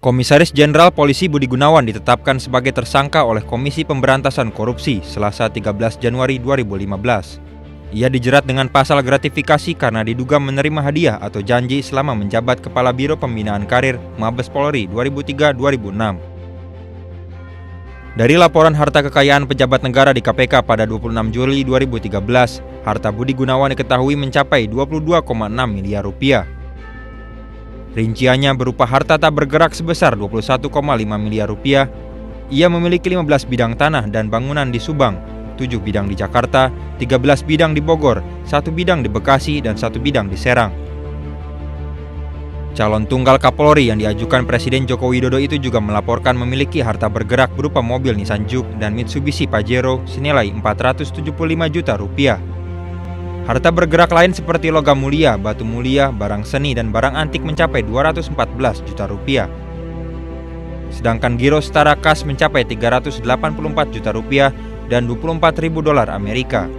Komisaris Jenderal Polisi Budi Gunawan ditetapkan sebagai tersangka oleh Komisi Pemberantasan Korupsi Selasa 13 Januari 2015. Ia dijerat dengan pasal gratifikasi karena diduga menerima hadiah atau janji selama menjabat Kepala Biro Pembinaan Karir Mabes Polri 2003-2006. Dari laporan harta kekayaan pejabat negara di KPK pada 26 Juli 2013, harta Budi Gunawan diketahui mencapai 22,6 miliar rupiah. Rinciannya berupa harta tak bergerak sebesar 21,5 miliar rupiah. Ia memiliki 15 bidang tanah dan bangunan di Subang, 7 bidang di Jakarta, 13 bidang di Bogor, 1 bidang di Bekasi, dan 1 bidang di Serang. Calon tunggal Kapolri yang diajukan Presiden Joko Widodo itu juga melaporkan memiliki harta bergerak berupa mobil Nissan Juke dan Mitsubishi Pajero senilai 475 juta rupiah. Harta bergerak lain seperti logam mulia, batu mulia, barang seni, dan barang antik mencapai 214 juta rupiah. Sedangkan giro setara kas mencapai 384 juta rupiah dan 24 ribu dolar Amerika.